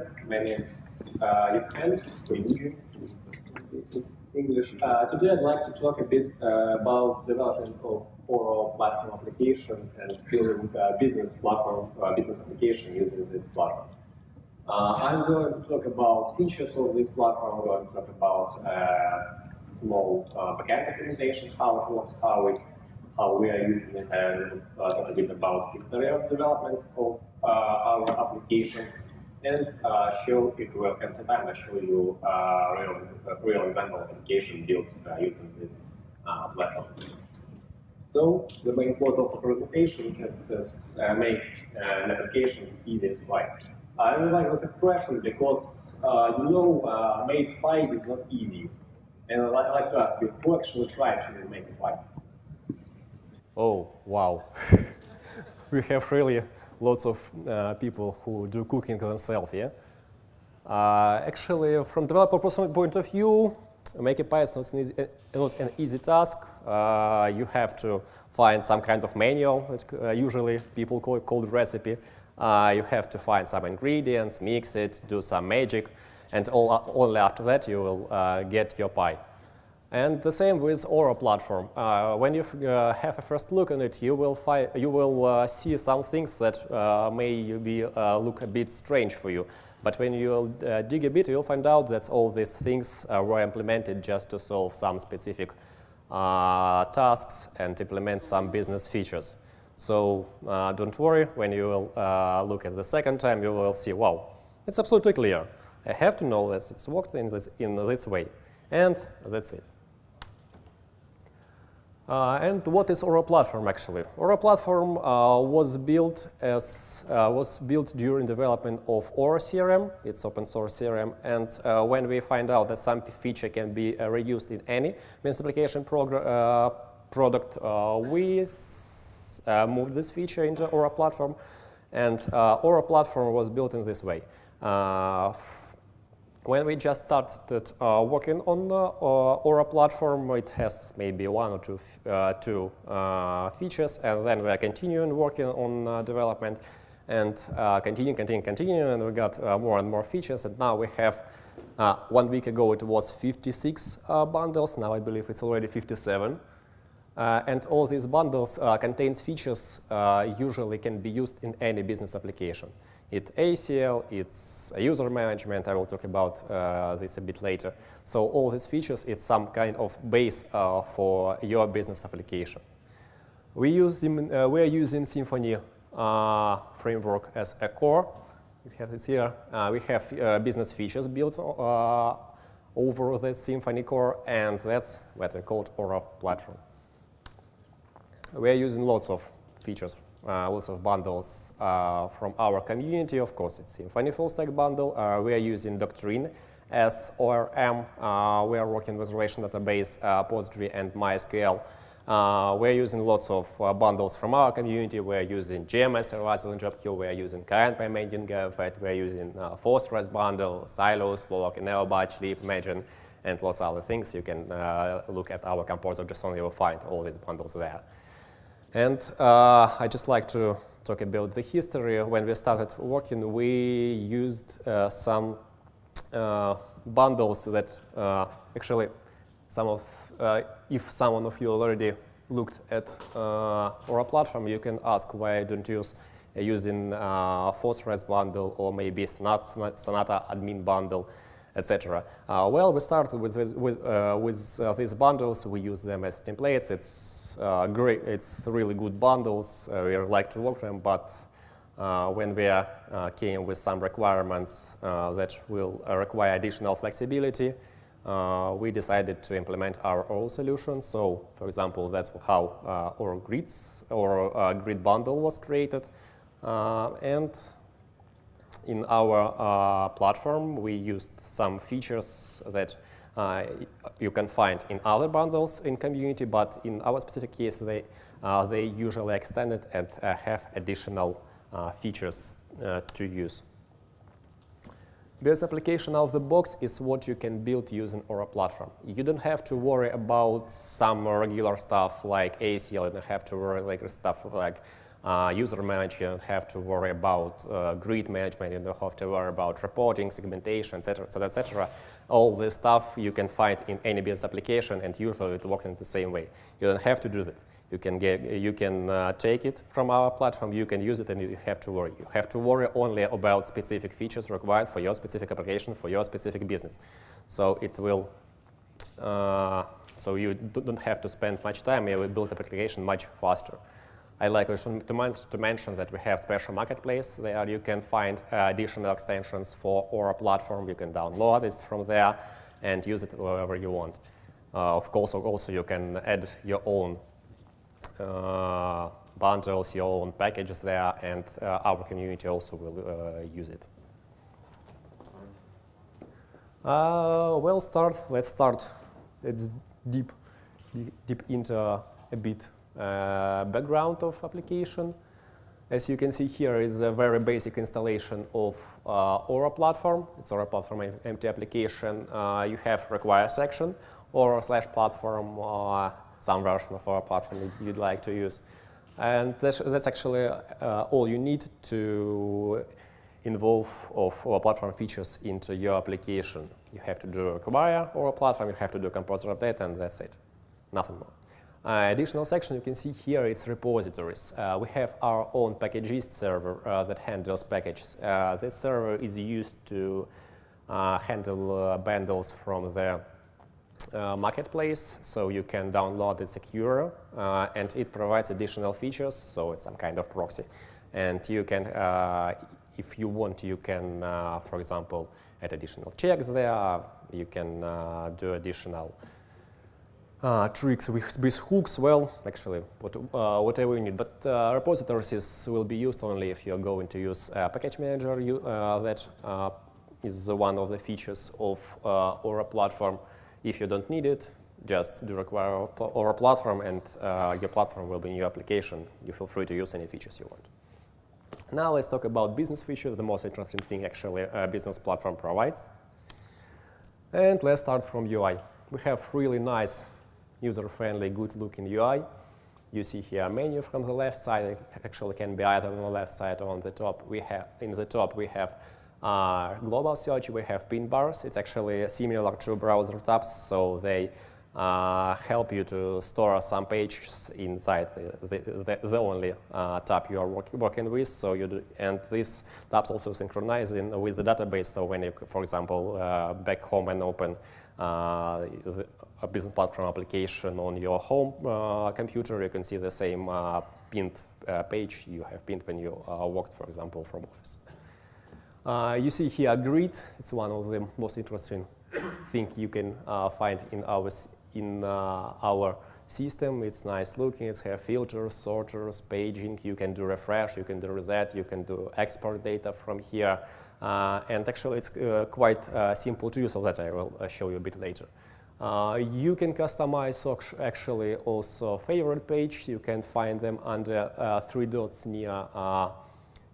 friends. My name is uh, English. Uh, today I'd like to talk a bit uh, about development of Oro platform application and building a business platform, uh, business application using this platform. Uh, I'm going to talk about features of this platform. I'm going to talk about uh, small uh, backend implementation, how it works, how it, how we are using it, and uh, talk a bit about history of development of uh, our applications, and uh, show if we have the time, I show you uh, real, real example application built uh, using this uh, platform. So the main point of the presentation is, uh, make uh, an application as easy as pie. I really like this expression because uh, you know uh, made pie is not easy. And I'd like to ask you, who actually tried to make a pie? Oh, wow. we have really lots of uh, people who do cooking themselves, yeah? Uh, actually, from developer point of view, make a pie is not an easy, uh, not an easy task. You have to find some kind of manual, usually people call it called recipe. You have to find some ingredients, mix it, do some magic, and all, only after that you will get your pie. And the same with Oro platform. Uh, when you uh, have a first look on it, you will, you will uh, see some things that uh, may be, uh, look a bit strange for you. But when you uh, dig a bit, you'll find out that all these things were implemented just to solve some specific tasks and implement some business features. So don't worry, when you will look at the second time, you will see, wow, it's absolutely clear. I have to know that it's worked in this, in this way. And that's it. Uh, and what is Oro Platform actually? Oro Platform uh, was built as uh, was built during development of Oro CRM. It's open source CRM, and uh, when we find out that some feature can be uh, reused in any business application uh, product, we moved this feature into Oro Platform, and Oro Platform was built in this way. When we just started uh, working on the uh, Oro platform, it has maybe one or two, uh, two uh, features, and then we are continuing working on uh, development and uh, continue, continue, continue, and we got more and more features, and now we have, one week ago it was 56 bundles, now I believe it's already 57. and all these bundles contains features usually can be used in any business application. It's ACL, it's user management. I will talk about uh, this a bit later. So all these features, it's some kind of base uh, for your business application. We, use, uh, we are using Symfony uh, framework as a core. We have it here. Uh, we have uh, business features built over the Symfony core, and that's what we call Oro platform. We are using lots of features lots of bundles uh, from our community. Of course, it's Symfony full stack bundle. Uh, we are using Doctrine as ORM. Uh, we are working with relation database, uh, Postgre, and MySQL. Uh, we're using lots of bundles from our community. We're using JMS, Arrival, and JobQ. We're using Current Payment Gaufrette. We're using uh, FOSRest bundle, Silos, Flock, Neobatch, Liip, Imagine, and lots of other things. You can look at our composer JSON. You will find all these bundles there. And uh, I just like to talk about the history. When we started working, we used uh, some uh, bundles that uh, actually some of, uh, if someone of you already looked at uh, our platform, you can ask why I don't use using uh, Phosphorus bundle or maybe Sonata, Sonata admin bundle etc. Uh, well, we started with, with, uh, with uh, these bundles. We use them as templates. It's uh, great. It's really good bundles. Uh, we like to work them, but uh, when we came with some requirements that will require additional flexibility, we decided to implement our own solution. So, for example, that's how our grids or grid bundle was created. and in our uh, platform, we used some features that uh, you can find in other bundles in community, but in our specific case, they, uh, they usually extended and have additional features to use. This application out of the box is what you can build using Oro platform. You don't have to worry about some regular stuff like ACL. You don't have to worry like stuff like uh, user management, you don't have to worry about uh, grid management, you don't have to worry about reporting, segmentation, etc., etc., etc. All this stuff you can find in any business application, and usually it works in the same way. You don't have to do that. You can, get, you can uh, take it from our platform, you can use it, and you have to worry. You have to worry only about specific features required for your specific application, for your specific business. So it will, uh, so you don't have to spend much time, you will build the application much faster. I like to, mention that we have special marketplace. There you can find uh, additional extensions for Oro platform. You can download it from there and use it wherever you want. Uh, of course, also you can add your own uh, bundles, your own packages there, and uh, our community also will uh, use it. Uh, well, start. Let's start. Let's deep, deep into a bit background of application. As you can see here, it's a very basic installation of uh, Oro platform. It's Oro platform empty application. Uh, you have require section, Oro slash platform, uh, some version of Oro platform you'd like to use. And that's, that's actually uh, all you need to involve of Oro platform features into your application. You have to do require Oro platform, you have to do composer update, and that's it. Nothing more. Uh, additional section you can see here, it's repositories. Uh, we have our own packagist server uh, that handles packages. Uh, this server is used to uh, handle uh, bundles from the marketplace, so you can download it secure, and it provides additional features, so it's some kind of proxy. And you can, if you want, you can, for example, add additional checks there, you can do additional uh, tricks with, with, hooks, well, actually, what, uh, whatever you need. But uh, repositories will be used only if you're going to use a package manager. You, uh, that uh, is one of the features of uh, Oro platform. If you don't need it, just do require Oro platform and your platform will be in your application. You feel free to use any features you want. Now let's talk about business features, the most interesting thing actually a business platform provides. And let's start from UI. We have really nice user-friendly, good-looking UI. You see here a menu from the left side. It actually can be either on the left side or on the top. We have in the top we have uh, global search. We have pin bars. It's actually similar to browser tabs, so they uh, help you to store some pages inside the, the, the only uh, tab you are work, working with. So you do, and these tabs also synchronize in, with the database. So when you, for example, uh, back home and open uh, a business platform application on your home uh, computer, you can see the same uh, pinned uh, page you have pinned when you worked, for example, from office. you see here grid. It's one of the most interesting thing you can find in our in our system. It's nice looking. It's have filters, sorters, paging. You can do refresh. You can do reset. You can do export data from here. Uh, and actually, it's uh, quite uh, simple to use, so that I will show you a bit later. Uh, you can customize actually also favorite page. You can find them under uh, three dots near uh,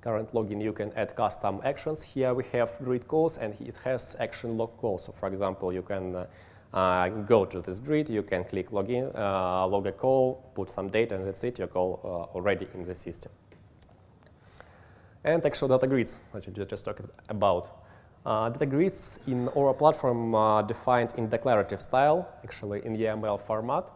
current login. You can add custom actions. Here we have grid calls and it has action log calls. So for example, you can uh, uh, go to this grid, you can click login, log a call, put some data and that's it, your call already in the system. And actual data grids, which we just talked about. Uh, data grids in Oro platform are defined in declarative style, actually in YAML format.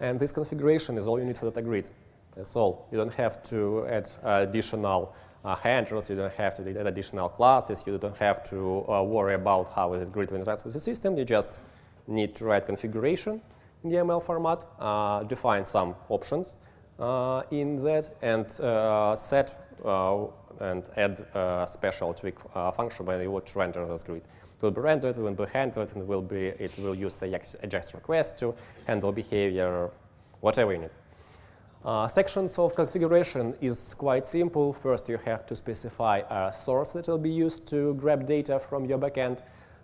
And this configuration is all you need for data grid. That's all. You don't have to add additional uh, handlers, you don't have to add additional classes, you don't have to uh, worry about how this grid interacts with the system. You just need to write configuration in the YAML format, uh, define some options uh, in that, and uh, set and add a special Twig uh, function when you want to render this grid. It will be rendered, it will be handled, and will be, it will use the AJAX request to handle behavior, whatever you need. Uh, sections of configuration is quite simple. First, you have to specify a source that will be used to grab data from your backend.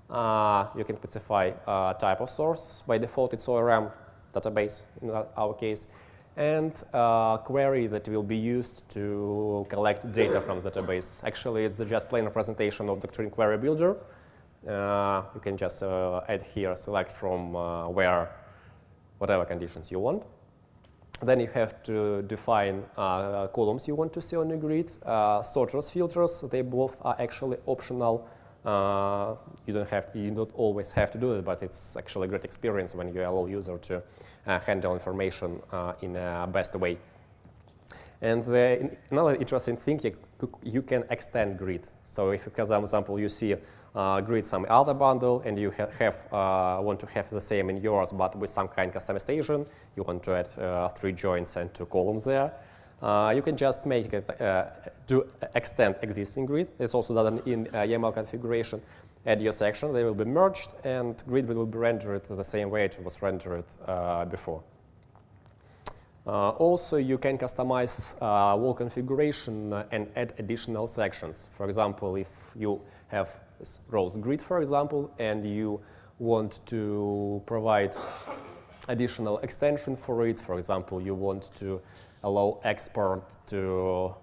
Uh, you can specify a type of source. By default, it's ORM database in our case and a query that will be used to collect data from the database. Actually, it's just plain representation of Doctrine Query Builder. Uh, you can just uh, add here, select from uh, where, whatever conditions you want. then you have to define uh, columns you want to see on your grid. Uh, sorters, filters, they both are actually optional. Uh, you don't have, you don't always have to do it, but it's actually a great experience when you allow user to uh, handle information uh, in a best way. And the, another interesting thing, you, you can extend grid. So if, for example, you see uh, grid some other bundle and you ha have uh, want to have the same in yours but with some kind of customization, you want to add three joins and two columns there, uh, you can just make it, uh, do extend existing grid. It's also done in uh, YAML configuration. Add your section, they will be merged and grid will be rendered the same way it was rendered before. Uh, also, you can customize uh, wall configuration and add additional sections. For example, if you have rows grid, for example, and you want to provide additional extension for it, for example, you want to allow export to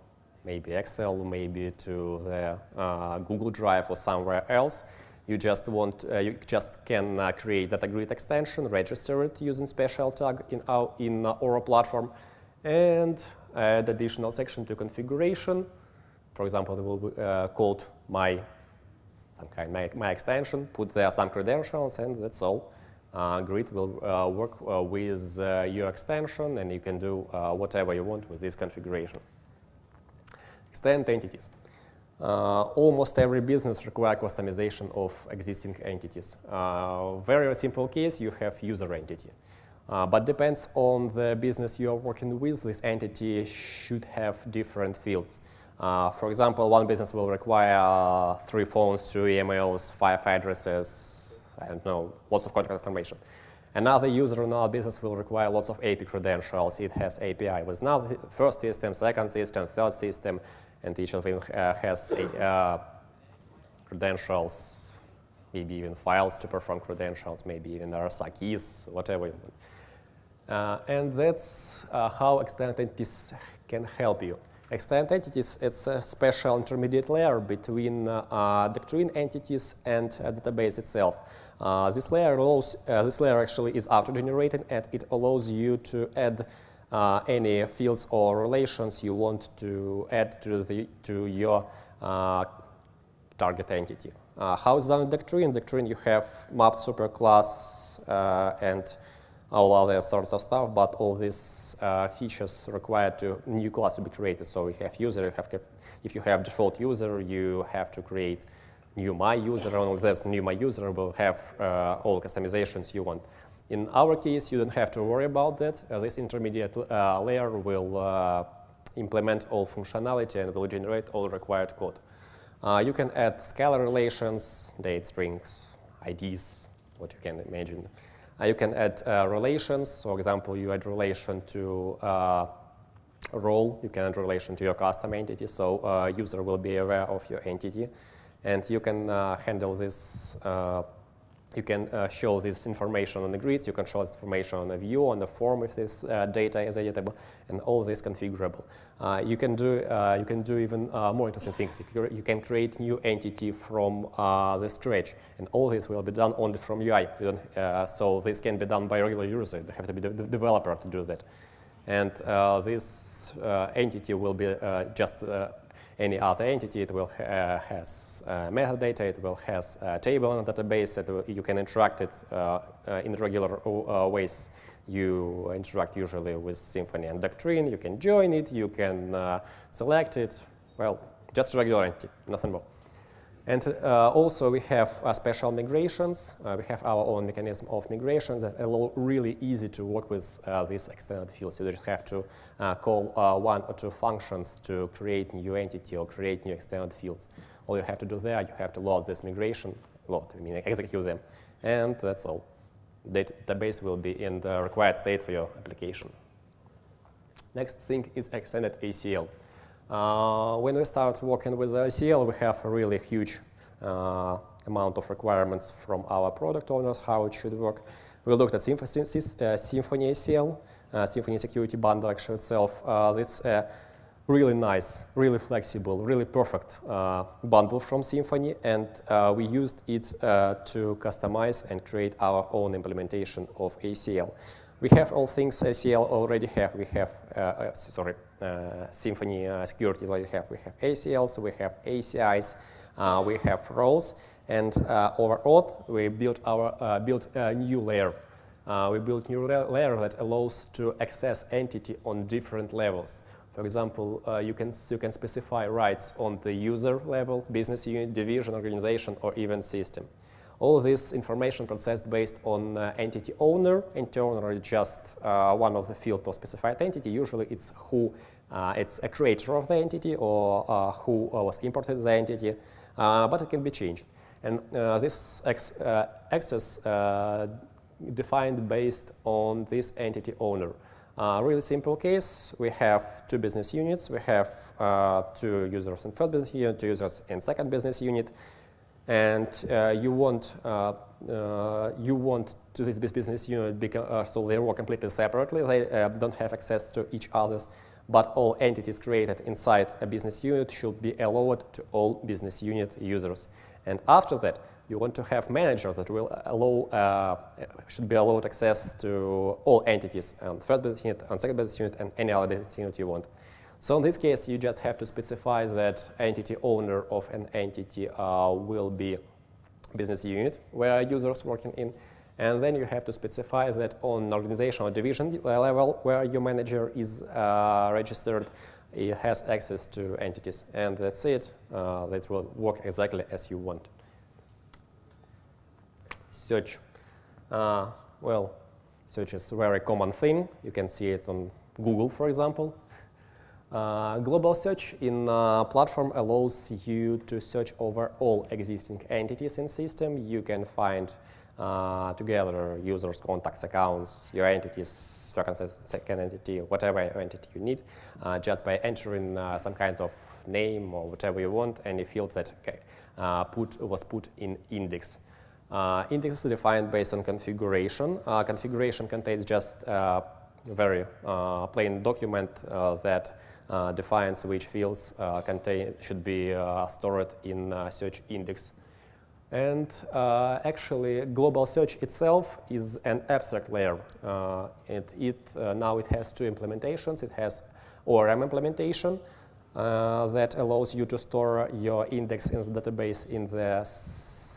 maybe Excel, maybe to the uh, Google Drive or somewhere else, you just want, uh, you just can uh, create data grid extension, register it using special tag in our in Oro platform, and add additional section to configuration. For example, it will be uh, called my some kind my, my extension, put there some credentials, and that's all. Uh, Grid will uh, work uh, with uh, your extension, and you can do uh, whatever you want with this configuration. Extend entities. Uh, almost every business requires customization of existing entities. very simple case, you have user entity. but depends on the business you are working with, this entity should have different fields. Uh, for example, one business will require uh, three phones, two emails, five addresses, Don't know, lots of contact information. Another user in our business will require lots of AP credentials. It has API with now first system, second system, third system, and each of them uh, has uh, credentials, maybe even files to perform credentials, maybe even RSA keys, whatever you want. Uh, and that's uh, how extended entities can help you. Extended entities, it's a special intermediate layer between uh, uh, doctrine entities and database itself. Uh, this layer allows, uh, this layer actually is auto-generated and it allows you to add uh, any fields or relations you want to add to, the, to your target entity. how is done in Doctrine? In Doctrine you have mapped superclass and all other sorts of stuff, but all these uh, features require to new class to be created. So we have user, you have if you have default user, you have to create new my user, and this new my user will have uh, all customizations you want. In our case, you don't have to worry about that. Uh, this intermediate uh, layer will uh, implement all functionality and will generate all required code. Uh, you can add scalar relations, date strings, IDs, what you can imagine. Uh, you can add relations. For example, you add relation to role. You can add relation to your custom entity. So user will be aware of your entity. And you can handle this you can uh, show this information on the grids, you can show this information on the view, on the form if this uh, data is editable, and all this configurable. Uh, you, can do, uh, you can do even uh, more interesting things. You, can create new entity from uh, the stretch, and all this will be done only from UI. so this can be done by regular user. You have to be the developer to do that. And this entity will be just any other entity. It will uh, has uh, metadata, it will has a table in a database, that you can interact it uh, in regular ways. You interact usually with Symfony and Doctrine, you can join it, you can select it, well, just regular entity, nothing more. And uh, also we have uh, special migrations. Uh, we have our own mechanism of migrations that allow really easy to work with uh, these extended fields. You just have to uh, call uh, one or two functions to create new entity or create new extended fields. All you have to do there, you have to load this migration, load, I mean execute them, and that's all. Database will be in the required state for your application. Next thing is extended ACL. Uh, when we start working with ACL, we have a really huge uh, amount of requirements from our product owners, how it should work. We looked at Symfony, uh, Symfony ACL, uh, Symfony Security Bundle actually itself. Uh, it's a really nice, really flexible, really perfect bundle from Symfony, and we used it to customize and create our own implementation of ACL. We have all things ACL already have. We have, sorry, Symfony uh, security already have. We have ACLs, we have ACIs, uh, we have roles, and uh, over auth, we built our built a new layer. we built new layer that allows to access entity on different levels. For example, uh, you, can, you can specify rights on the user level, business unit, division, organization, or even system. All this information processed based on uh, entity owner. Entity owner is just uh, one of the field of specified entity. Usually it's who, uh, it's a creator of the entity or uh, who uh, was imported the entity, but it can be changed. And this access defined based on this entity owner. Uh, really simple case, we have two business units. We have uh, two users in first business unit, two users in second business unit. And uh, you want, uh, uh, you want to this business unit uh, so they work completely separately. They don't have access to each other's, but all entities created inside a business unit should be allowed to all business unit users. And after that, you want to have manager that will allow, uh, should be allowed access to all entities on first business unit, on second business unit, and any other business unit you want. So in this case, you just have to specify that entity owner of an entity uh, will be business unit where users working in. And then you have to specify that on organizational division level where your manager is uh, registered, it has access to entities. And that's it. Uh, that will work exactly as you want search. Uh, well, search is a very common thing. You can see it on Google, for example. Uh, global search in uh, platform allows you to search over all existing entities in system. You can find uh, together users, contacts, accounts, your entities, second entity, whatever entity you need, uh, just by entering some kind of name or whatever you want, any field that put, was put in index. Index is defined based on configuration. Configuration contains just a very plain document that uh, defines which fields uh, contain, should be stored in search index. And actually, global search itself is an abstract layer. it, it now it has two implementations. It has ORM implementation that allows you to store your index in the database in the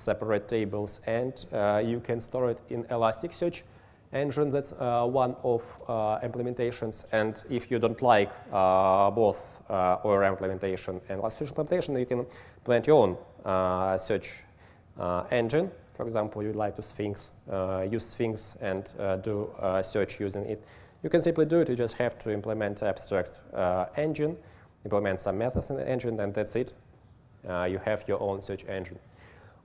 separate tables, and uh, you can store it in Elasticsearch engine. That's uh, one of uh, implementations. And if you don't like uh, both uh, ORM implementation and Elasticsearch implementation, you can plant your own uh, search engine. For example, you'd like to Sphinx, use Sphinx and do search using it. You can simply do it. You just have to implement abstract engine, implement some methods in the engine, and that's it. Uh, you have your own search engine.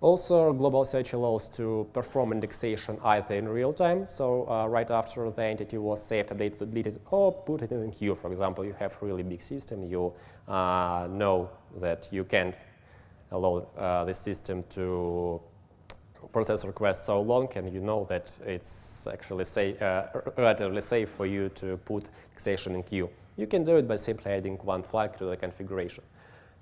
Also, global search allows to perform indexation either in real time, so uh, right after the entity was saved, updated, deleted, or put it in queue. For example, you have really big system, you uh, know that you can't allow uh, the system to process requests so long, and you know that it's actually say, uh, relatively safe for you to put indexation in queue. You can do it by simply adding one flag to the configuration.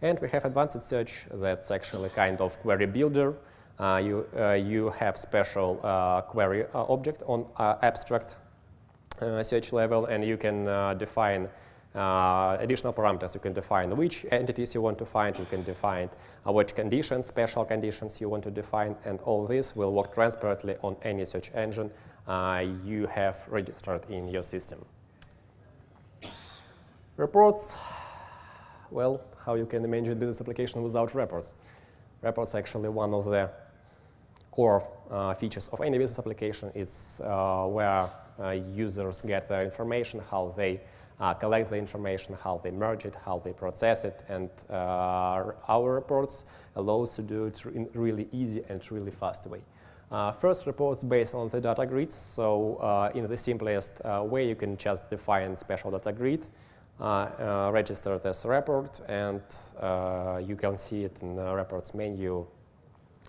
And we have advanced search that's actually kind of query builder. Uh, you, uh, you have special uh, query uh, object on uh, abstract uh, search level, and you can define additional parameters. You can define which entities you want to find. You can define which conditions, special conditions you want to define, and all this will work transparently on any search engine you have registered in your system. Reports, well, how you can a business application without reports. Reports actually one of the core uh, features of any business application. It's uh, where uh, users get their information, how they uh, collect the information, how they merge it, how they process it, and uh, our reports allows to do it in really easy and really fast way. Uh, first reports based on the data grids, so in the simplest way you can just define special data grid, registered as report, and uh, you can see it in the reports menu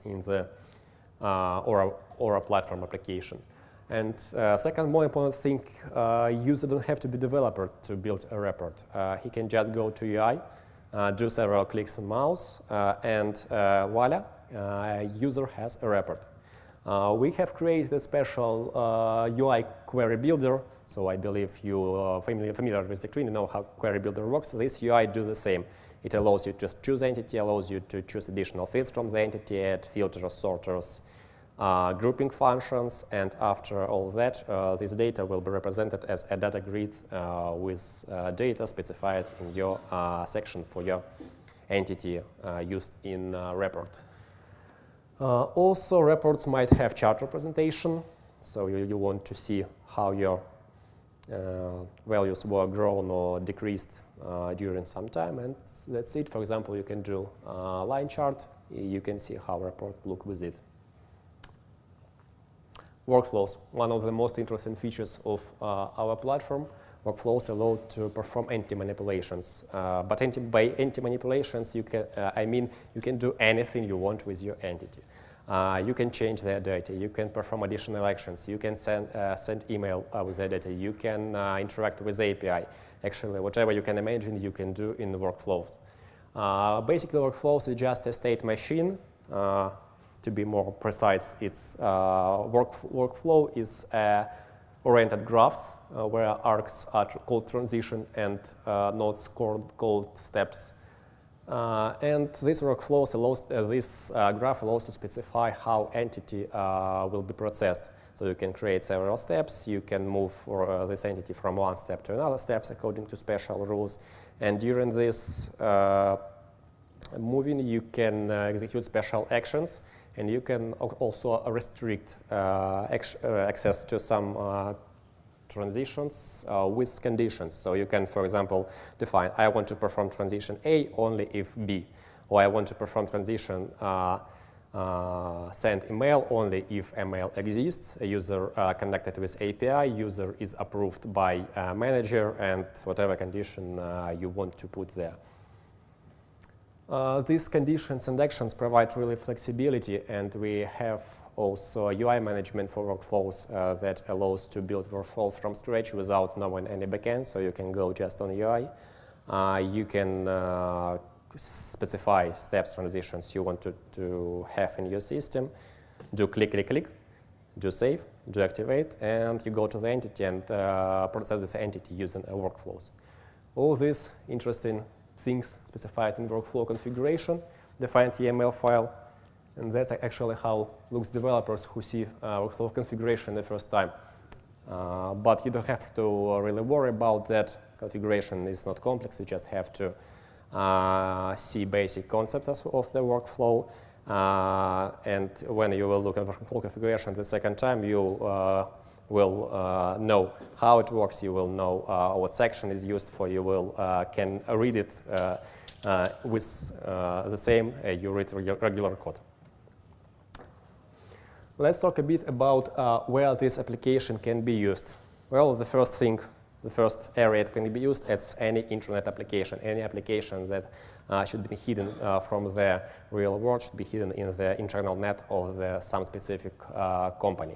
in the Oro, Oro platform application. And uh, second more important thing, uh, user don't have to be developer to build a report. Uh, he can just go to UI, uh, do several clicks on mouse, and voila, user has a report. We have created a special UI query builder. So I believe you are familiar, familiar with the screen, you know how query builder works. This UI do the same. It allows you to just choose entity, allows you to choose additional fields from the entity, add filters, sorters, uh, grouping functions, and after all that, uh, this data will be represented as a data grid uh, with uh, data specified in your uh, section for your entity uh, used in report. Also, reports might have chart representation, so you, you want to see how your values were grown or decreased uh, during some time, and that's it. For example, you can do a line chart. You can see how report look with it. Workflows, one of the most interesting features of uh, our platform. Workflows allow to perform anti-manipulations. Uh, but anti by anti-manipulations, you can, uh, I mean, you can do anything you want with your entity. Uh, you can change their data. You can perform additional actions. You can send, uh, send email uh, with their data. You can uh, interact with API. Actually, whatever you can imagine, you can do in the workflows. Basically, workflows is just a state machine. To be more precise, its work, workflow is oriented graphs where arcs are called transition and nodes called, steps. Uh, and this workflow allows, uh, this uh, graph allows to specify how entity uh, will be processed. So you can create several steps. You can move for, uh, this entity from one step to another steps according to special rules. And during this uh, moving, you can execute special actions. And you can also restrict access to some transitions uh, with conditions. So you can, for example, define, I want to perform transition A only if B, or I want to perform transition uh, uh, send email only if email exists, a user uh, connected with API, user is approved by manager, and whatever condition uh, you want to put there. Uh, these conditions and actions provide really flexibility, and we have also UI management for workflows uh, that allows to build workflow from scratch without knowing any backend, so you can go just on UI. Uh, you can uh, specify steps, transitions you want to, to have in your system, do click, click, click, do save, do activate, and you go to the entity and uh, process this entity using workflows. All these interesting things specified in workflow configuration, define YAML file, and that's actually how looks developers who see uh, workflow configuration the first time. Uh, but you don't have to really worry about that. Configuration is not complex. You just have to uh, see basic concepts of the workflow. Uh, and when you will look at workflow configuration the second time, you uh, will uh, know how it works. You will know what section is used for. You will can read it with the same you read regular code. Let's talk a bit about uh, where this application can be used. Well, the first thing, the first area it can be used as any internet application, any application that uh, should be hidden uh, from the real world, should be hidden in the internal net of the, some specific uh, company.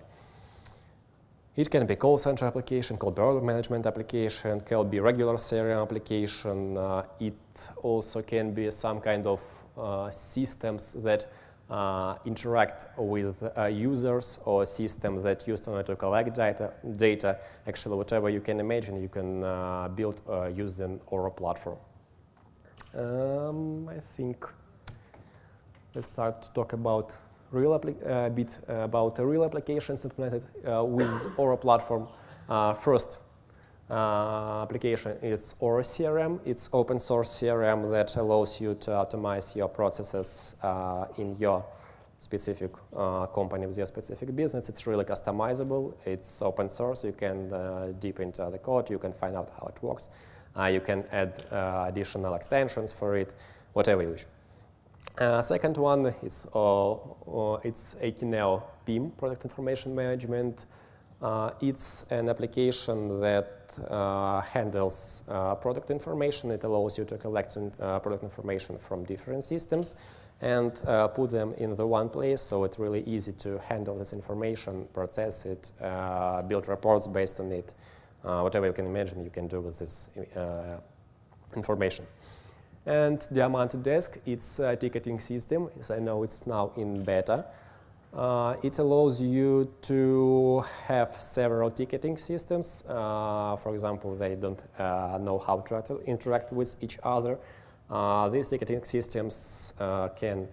It can be call center application, call border management application, can be regular CRM application. Uh, it also can be some kind of uh, systems that uh, interact with uh, users or a system that used only to collect data, data, actually whatever you can imagine you can uh, build uh, using Oro platform. Um, I think let's start to talk about real a uh, bit about real applications implemented uh, with Oro platform. first, uh, application. It's Oro CRM. It's open source CRM that allows you to automate your processes uh, in your specific uh, company with your specific business. It's really customizable. It's open source. You can uh, deep into the code. You can find out how it works. Uh, you can add uh, additional extensions for it, whatever you wish. Second one, it's, it's Akeneo PIM, Product Information Management. it's an application that uh, handles uh, product information. It allows you to collect uh, product information from different systems and uh, put them in the one place so it's really easy to handle this information, process it, uh, build reports based on it, uh, whatever you can imagine you can do with this information. And Diamante Desk, it's a ticketing system, as I know it's now in beta. Uh, it allows you to have several ticketing systems. Uh, for example, they don't uh, know how to interact with each other. Uh, these ticketing systems uh, can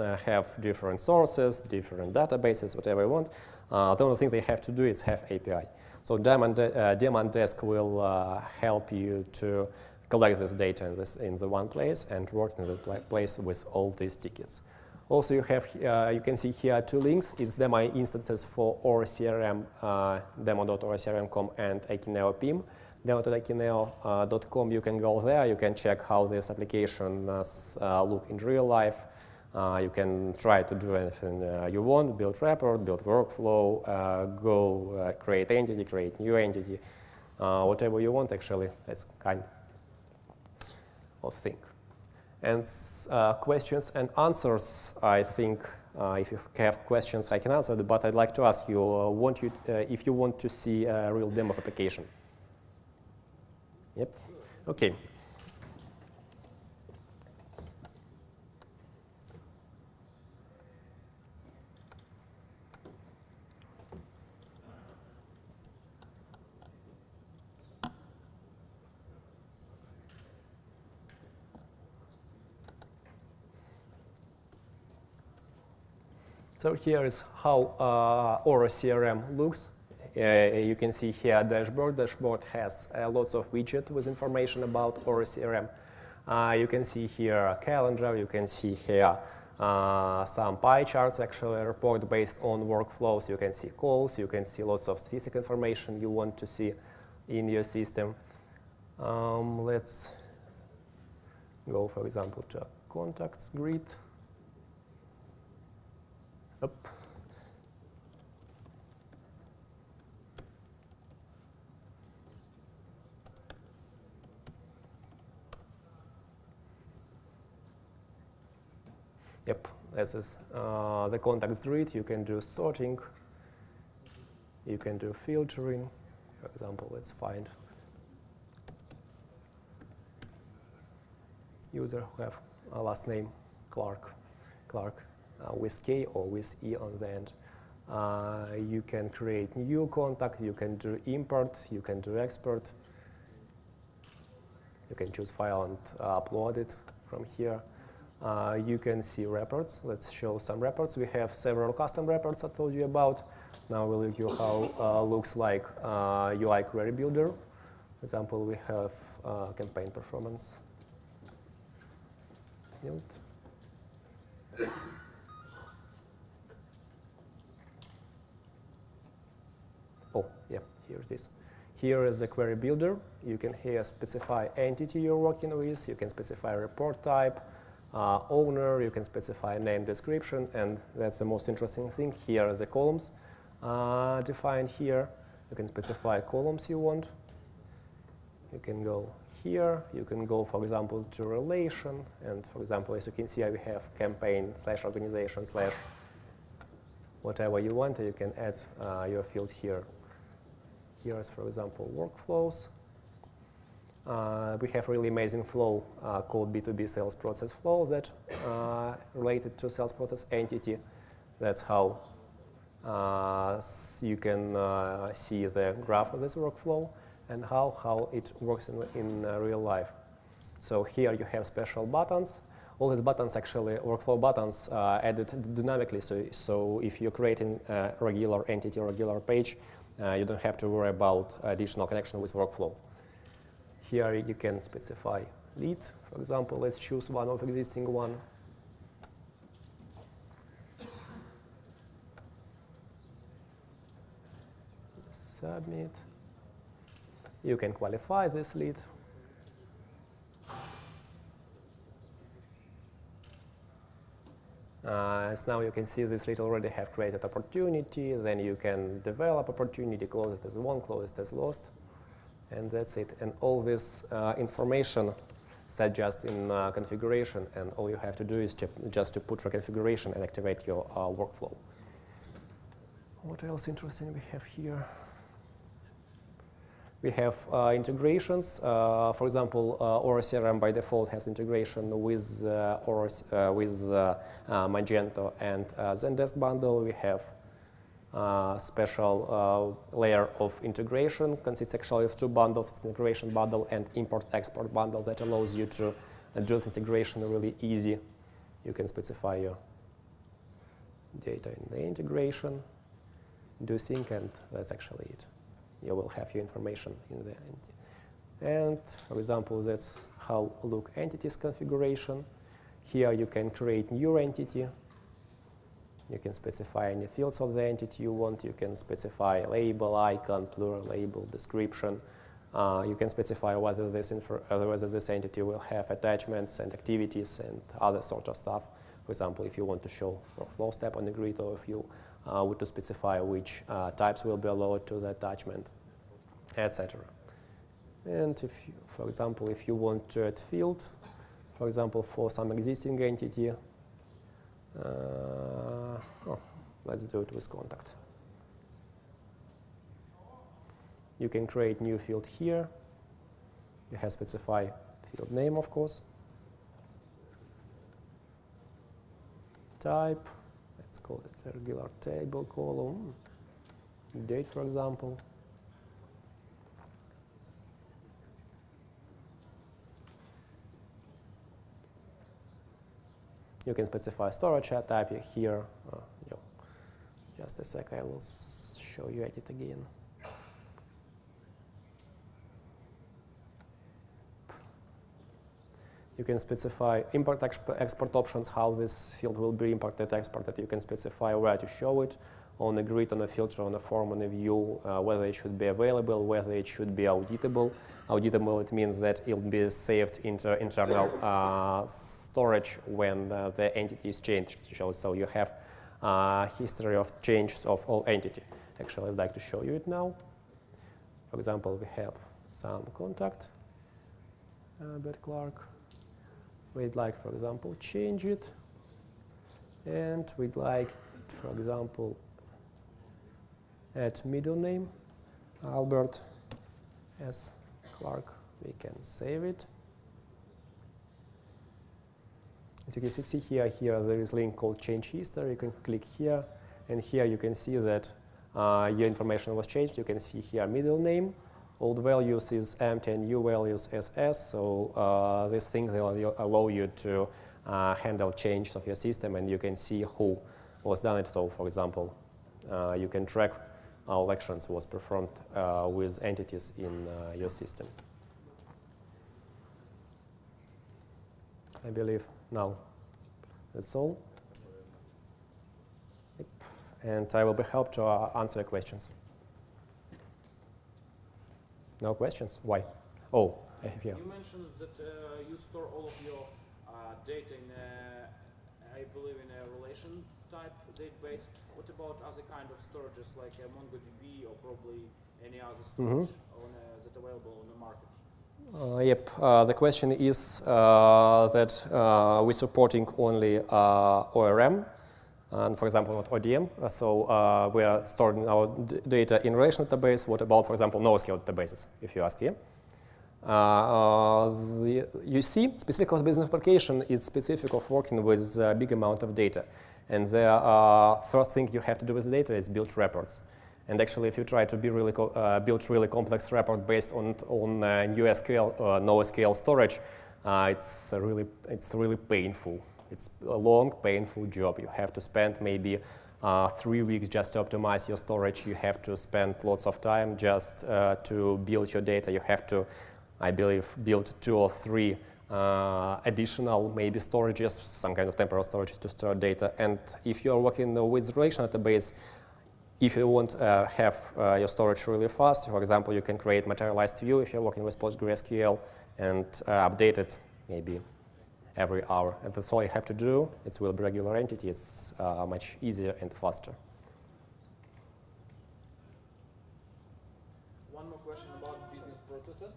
uh, have different sources, different databases, whatever you want. the only thing they have to do is have API. So Daemon, De Daemon Desk will help you to collect this data in, this, in the one place and work in the place with all these tickets. Also, you have uh, you can see here two links. It's demo instances for OroCRM, uh, demo.orocrm.com and Akeneo PIM. Demo.akeneo.com, uh, you can go there. You can check how this application uh, look in real life. Uh, you can try to do anything uh, you want, build report, build workflow, uh, go uh, create entity, create new entity, whatever you want actually. That's kind of thing. And uh, questions and answers, I think, uh, if you have questions, I can answer but I'd like to ask you, uh, want you uh, if you want to see a real demo of application. Yep. Okay. So here is how uh, Oro CRM looks. Uh, you can see here dashboard. Dashboard has uh, lots of widgets with information about Oro CRM. Uh, you can see here calendar. You can see here uh, some pie charts, actually, report based on workflows. You can see calls. You can see lots of statistic information you want to see in your system. Um, let's go, for example, to contacts grid. Up. Yep, this is uh, the context grid. You can do sorting. You can do filtering. For example, let's find user who have a last name Clark. Clark uh, with K or with E on the end. Uh, you can create new contact, you can do import, you can do export. You can choose file and uh, upload it from here. Uh, you can see reports. Let's show some reports. We have several custom reports I told you about. Now we'll look you how uh, looks like uh, UI query builder. For example, we have uh, campaign performance. Build. Here it is. Here is the query builder. You can here specify entity you're working with. You can specify report type, uh, owner. You can specify name description. And that's the most interesting thing. Here are the columns uh, defined here. You can specify columns you want. You can go here. You can go, for example, to relation. And for example, as you can see, we have campaign slash organization slash whatever you want. You can add uh, your field here here is, for example, workflows. Uh, we have really amazing flow uh, called B2B sales process flow that uh, related to sales process entity. That's how uh, you can uh, see the graph of this workflow and how, how it works in, in uh, real life. So here you have special buttons. All these buttons actually, workflow buttons, added dynamically. So, so if you're creating a regular entity, or regular page, uh, you don't have to worry about additional connection with workflow. Here you can specify lead. For example, let's choose one of existing one. Submit. You can qualify this lead. Now you can see this lead already have created opportunity, then you can develop opportunity, close it as won, close it as lost, and that's it. And all this uh, information set just in uh, configuration, and all you have to do is just to put your configuration and activate your uh, workflow. What else interesting we have here? We have uh, integrations. Uh, for example, uh, Oro CRM by default has integration with uh, Oro, uh, with uh, uh, Magento and Zendesk bundle. We have a special layer of integration consists actually of two bundles: integration bundle and import-export bundle that allows you to do this integration really easy. You can specify your data in the integration, do sync, and that's actually it you will have your information in the entity. And for example, that's how look entities configuration. Here you can create new entity. You can specify any fields of the entity you want. You can specify label, icon, plural label, description. Uh, you can specify whether this, uh, whether this entity will have attachments and activities and other sort of stuff. For example, if you want to show a flow step on the grid or if you uh, to specify which uh, types will be allowed to the attachment, etc. And if, you, for example, if you want to add field, for example, for some existing entity, uh, oh, let's do it with contact. You can create new field here. You have specify field name, of course. Type, let's call it a regular table column. Date, for example. You can specify storage type here. Uh, just a sec, I will show you edit again. You can specify import export options, how this field will be imported, exported. You can specify where to show it on a grid, on a filter, on a form, on a view, uh, whether it should be available, whether it should be auditable. Auditable, it means that it will be saved into internal uh, storage when uh, the entity is changed. So you have a history of changes of all entity. Actually, I'd like to show you it now. For example, we have some contact, uh, Bert Clark we'd like, for example, change it. And we'd like, for example, add middle name, Albert S. Clark. We can save it. As you can see here, here there is a link called change history. You can click here, and here you can see that uh, your information was changed. You can see here middle name, old values is empty and new values is S. So uh, this thing will allow you to uh, handle changes of your system and you can see who was done it. So for example, uh, you can track how elections was performed uh, with entities in uh, your system. I believe now that's all. Yep. And I will be helped to uh, answer questions. No questions? Why? Oh, here. You mentioned that uh, you store all of your uh, data in, a, I believe, in a relation type database. What about other kind of storages like uh, MongoDB or probably any other storage mm -hmm. on, uh, that available on the market? Uh, yep, uh, the question is uh, that uh, we're supporting only uh, ORM, and for example, not ODM. Uh, so uh, we are storing our data in relational database. What about, for example, NoSQL databases, if you ask here? Uh, the, you see, specific of business application is specific of working with a big amount of data. And the uh, first thing you have to do with the data is build reports. And actually, if you try to really uh, build really complex report based on, on uh, NoSQL, NoSQL storage, it's, really, it's really painful. It's a long, painful job. You have to spend maybe uh, three weeks just to optimize your storage. You have to spend lots of time just uh, to build your data. You have to, I believe, build two or three uh, additional maybe storages, some kind of temporal storage to store data. And if you're working with relational database, if you want to uh, have uh, your storage really fast, for example, you can create materialized view if you're working with PostgreSQL and uh, update it maybe every hour. And that's all you have to do. It will be regular entity. It's uh, much easier and faster. One more question about business processes.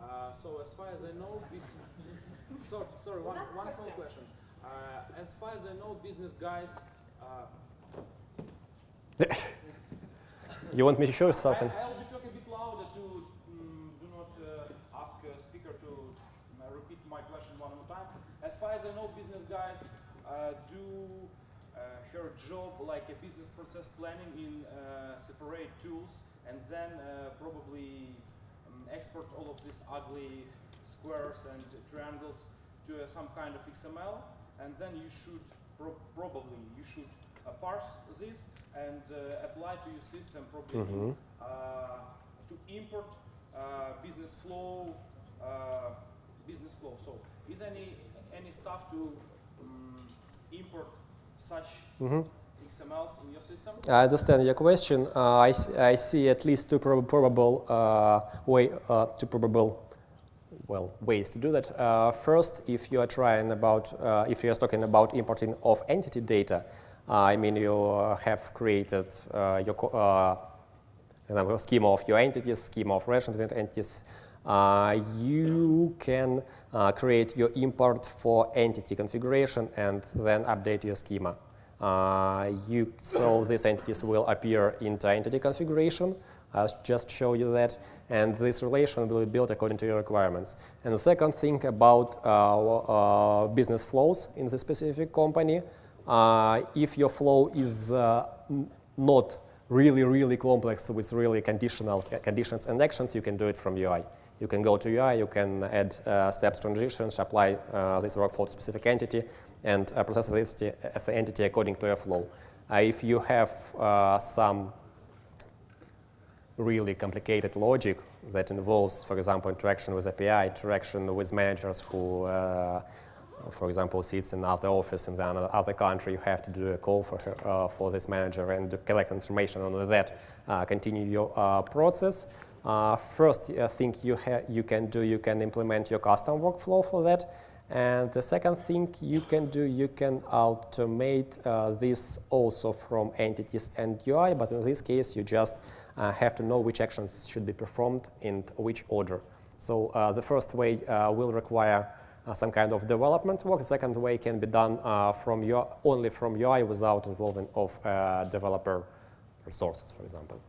Uh, so as far as I know, sorry, sorry, one, one small question. Uh, as far as I know, business guys. Uh, you want me to show you something? I, will be talking a bit louder to as far as I know, business guys uh, do uh, her job like a business process planning in uh, separate tools and then uh, probably um, export all of these ugly squares and triangles to uh, some kind of XML and then you should pro probably you should uh, parse this and uh, apply to your system probably to, uh, to import uh, business flow uh, business flow. So is any any stuff to um, import such Mhm. XMLs in your system? I understand your question. Uh, I, I see at least two prob- probable uh, way, uh, two probable well ways to do that. Uh, first, if you are trying about, uh, if you are talking about importing of entity data, uh, I mean you have created uh, your uh, schema of your entities, schema of relations within entities. Uh, you can uh, create your import for entity configuration and then update your schema. Uh, you, so these entities will appear in the entity configuration. I'll just show you that. And this relation will be built according to your requirements. And the second thing about uh, uh, business flows in the specific company, if your flow is not really, really complex with really conditional conditions and actions, you can do it from UI. You can go to UI, you can add uh, steps transitions, apply uh, this workflow to specific entity, and uh, process this as an entity according to your flow. Uh, if you have uh, some really complicated logic that involves, for example, interaction with API, interaction with managers who, uh, for example, sits in another office in the other country. You have to do a call for her, uh, for this manager and collect information on that. Uh, continue your uh, process. Uh, first thing you you can do, you can implement your custom workflow for that. And the second thing you can do, you can automate uh, this also from entities and UI, but in this case, you just uh, have to know which actions should be performed in which order. So the first way will require some kind of development work. The second way can be done uh, from your, only from UI without involving of uh, developer resources, for example.